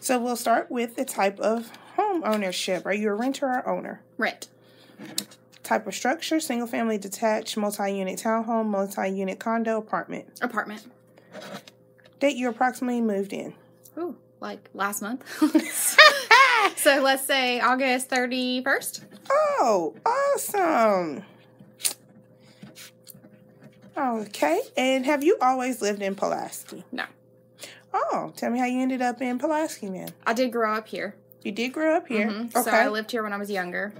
So we'll start with the type of home ownership. Are you a renter or owner? Rent. Type of structure: single family, detached, multi-unit townhome, multi-unit condo, apartment. Apartment. Date you approximately moved in. Ooh, like last month. so let's say August 31st. Oh, awesome. Okay, and have you always lived in Pulaski? No. Oh, tell me how you ended up in Pulaski, then. I did grow up here. You did grow up here. Mhm. Okay. So I lived here when I was younger.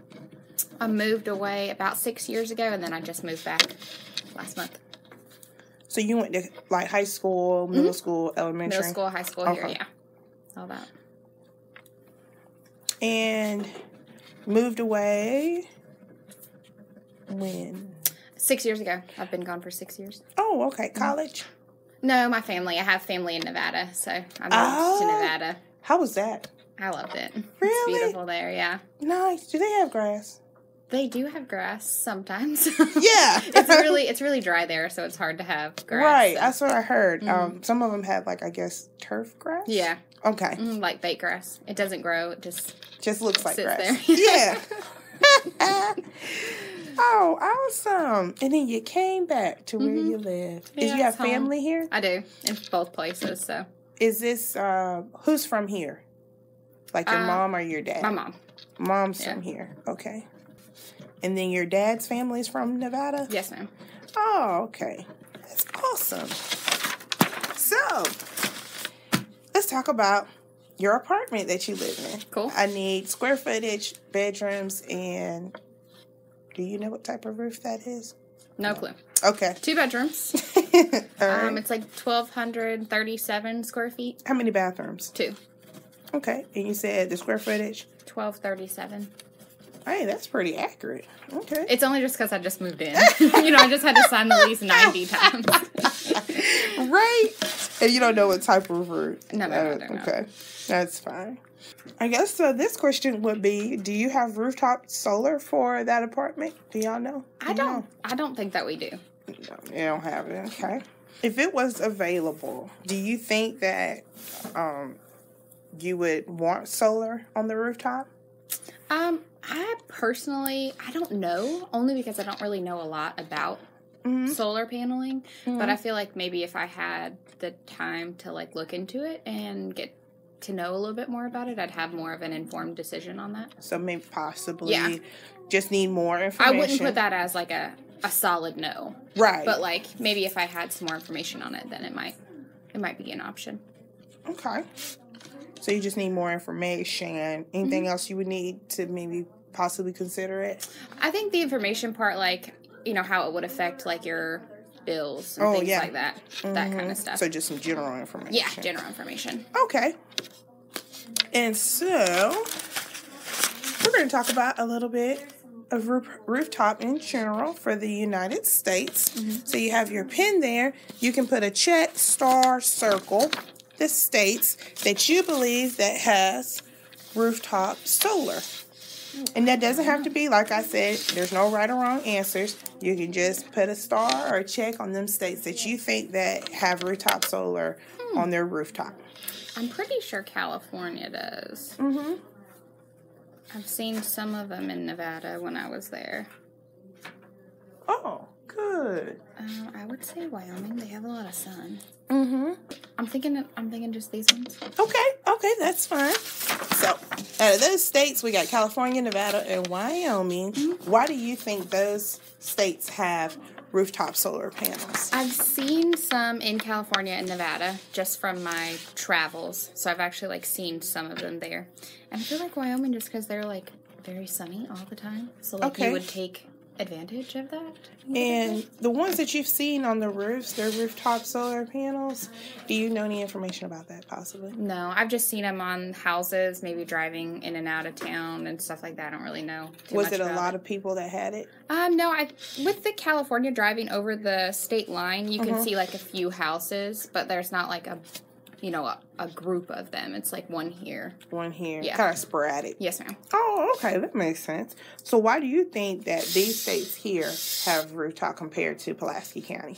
I moved away about six years ago, and then I just moved back last month. So you went to like high school, middle school, elementary, Mm-hmm. Middle school, high school here, yeah. All that. and moved away when? Six years ago. I've been gone for six years. Oh, okay, Mm-hmm. No, my family. I have family in Nevada, so I moved Oh. to Nevada. How was that? I loved it. It's Really? beautiful there, yeah. Nice. Do they have grass? They do have grass sometimes. Yeah. it's really it's really dry there, so it's hard to have grass. right. so- That's what I heard. Mhm. Um, some of them have like I guess turf grass. yeah, Okay. mm, like fake grass. It doesn't grow. It just Just looks like grass. there. yeah. oh, awesome. And then you came back to where Mhm. you live. Yeah, Is you have home. family here? I do in both places. So Is this uh who's from here? Like your Uh, mom or your dad? my mom. Mom's Yeah. from here. Okay. And then your dad's family's from Nevada? Yes, ma'am. Oh, okay. That's awesome. So, let's talk about your apartment that you live in. Cool. I need square footage, bedrooms, and do you know what type of roof that is? No clue. Okay. Two bedrooms. All right. Um, it's like twelve hundred thirty-seven square feet. How many bathrooms? Two. Okay. And you said the square footage? Twelve thirty-seven. Hey, that's pretty accurate. Okay. It's only just because I just moved in. you know, I just had to sign the lease ninety times. right? And you don't know what type of roof. No, ma'am, I don't know. Okay, that's fine. I guess uh, this question would be: Do you have rooftop solar for that apartment? Do y'all know? I don't. I don't think that we do. No, you don't have it. Okay. If it was available, do you think that um, you would want solar on the rooftop? Um, I personally, I don't know, only because I don't really know a lot about Mhm. solar paneling. But Mhm. I feel like maybe if I had the time to like look into it and get to know a little bit more about it, I'd have more of an informed decision on that. So maybe possibly Yeah. just need more information. I wouldn't put that as like a a solid no, right. but like maybe if I had some more information on it, then it might it might be an option. Okay. So you just need more information. Anything Mm-hmm. else you would need to maybe possibly consider it? I think the information part, like you know how it would affect like your bills and Oh, things yeah. like that, that kind of stuff. So just some general information. yeah, general information. Okay. And so we're going to talk about a little bit of roof, rooftop in general for the United States. Mm-hmm. So you have your pin there. You can put a check, star, circle. This states that you believe that has rooftop solar. And that doesn't have to be, like I said, there's no right or wrong answers. You can just put a star or a check on them states that you think that have rooftop solar Hmm. on their rooftop. I'm pretty sure California does. Mm-hmm. I've seen some of them in Nevada when I was there. Oh, good. Uh, I would say Wyoming. They have a lot of sun. Mm-hmm. I'm thinking. I'm thinking just these ones. Okay, okay, that's fine. So, out of those states, we got California, Nevada, and Wyoming. Why do you think those states have rooftop solar panels? I've seen some in California and Nevada just from my travels. So I've actually like seen some of them there. And I feel like Wyoming just because they're like very sunny all the time. So like Okay. you would take advantage of that. And the ones that you've seen on the roofs, they're rooftop solar panels. Do you know any information about that, possibly? No, I've just seen them on houses, maybe driving in and out of town and stuff like that. I don't really know. Too Was it a lot of people that had it? Um, no, I with the California driving over the state line, you can Mhm. see like a few houses, but there's not like a, you know, a, a group of them. It's like one here. One here, Yeah. kind of sporadic. Yes, ma'am. Oh, okay, that makes sense. So, why do you think that these states here have rooftop compared to Pulaski County?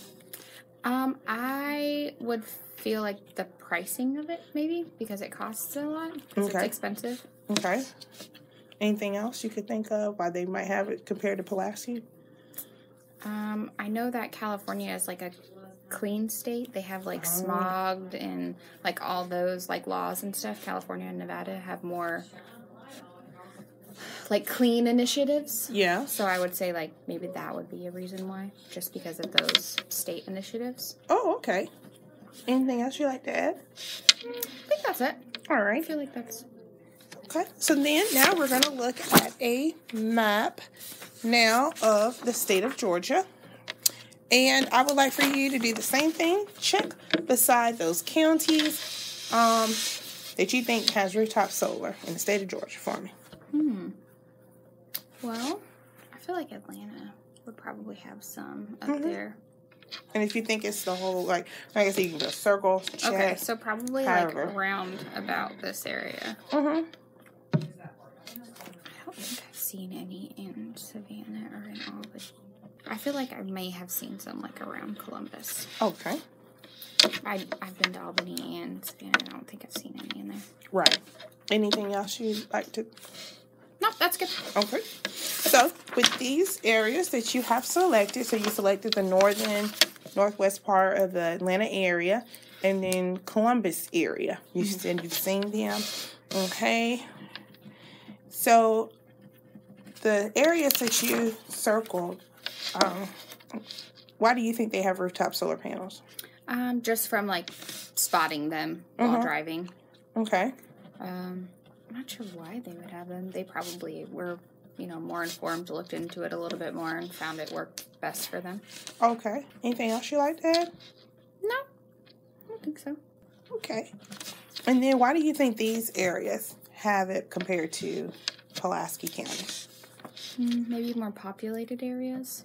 Um, I would feel like the pricing of it, maybe because it costs a lot. Okay. It's expensive. Okay. Anything else you could think of why they might have it compared to Pulaski? Um, I know that California is like a clean state. They have like oh. smogged and like all those like laws and stuff. California and Nevada have more like clean initiatives. Yeah. So I would say like maybe that would be a reason why, just because of those state initiatives. Oh, okay. Anything else you'd like to add? I think that's it. All right. I feel like that's Okay. So then now we're going to look at a map now of the state of Georgia. And I would like for you to do the same thing. Check beside those counties um, that you think has rooftop solar in the state of Georgia for me. Hmm. Well. I feel like Atlanta would probably have some up there. And if you think it's the whole, like, like I said, you can go circle, check. Okay, so probably However. like around about this area. Mm-hmm. I don't think I've seen any in Savannah or in Albany. I feel like I may have seen some like around Columbus. Okay. I I've been to Albany and. I don't think I've seen any in there. Right. Anything else you'd like to No, that's good. Okay. So with these areas that you have selected, so you selected the northern, northwest part of the Atlanta area, and then Columbus area. You mm-hmm. said you've seen them. Okay. So the areas that you circled, um, why do you think they have rooftop solar panels? Um, just from like spotting them while Mhm. driving. Okay. Um, I'm not sure why they would have them. They probably were, you know, more informed, looked into it a little bit more, and found it worked best for them. Okay. Anything else you like to add? No, I don't think so. Okay. And then why do you think these areas have it compared to Pulaski County? Mm, maybe more populated areas.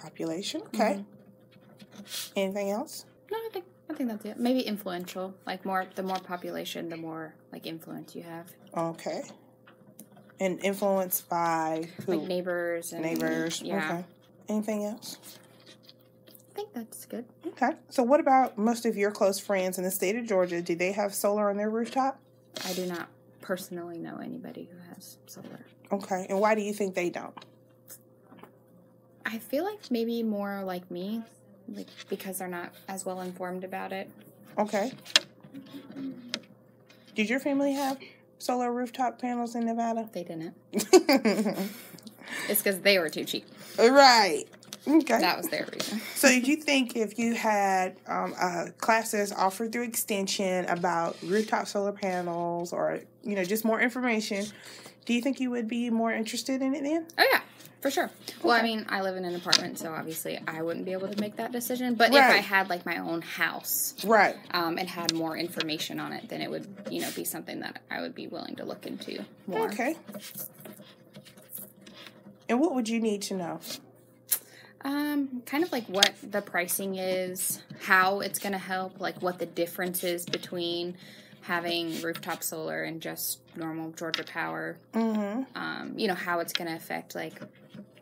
Population. Okay. Mm-hmm. Anything else? No, I think I think that's it. Maybe influential. Like more, the more population, the more like influence you have. Okay. And influenced by who? Like neighbors and Neighbors. Yeah, Okay. Anything else? I think that's good. Okay. So what about most of your close friends in the state of Georgia? Do they have solar on their rooftop? I do not personally know anybody who has solar. Okay. And why do you think they don't? I feel like maybe more like me, like because they're not as well informed about it. Okay. Did your family have solar rooftop panels in Nevada? They didn't. It's because they were too cheap. right. Okay. That was their reason. So, do you think if you had um, uh, classes offered through Extension about rooftop solar panels, or you know, just more information, do you think you would be more interested in it then? Oh yeah, for sure. Well, I mean, I live in an apartment, so obviously I wouldn't be able to make that decision. But if I had like my own house Right. um, and had more information on it, then it would, you know, be something that I would be willing to look into more. Okay. And what would you need to know? Um, kind of like what the pricing is, how it's going to help, like what the difference is between having rooftop solar and just normal Georgia Power. Mm-hmm. Um, you know how it's going to affect like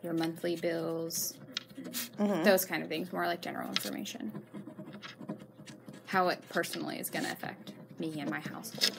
your monthly bills, Mhm. those kind of things. More like general information. How it personally is going to affect me and my household.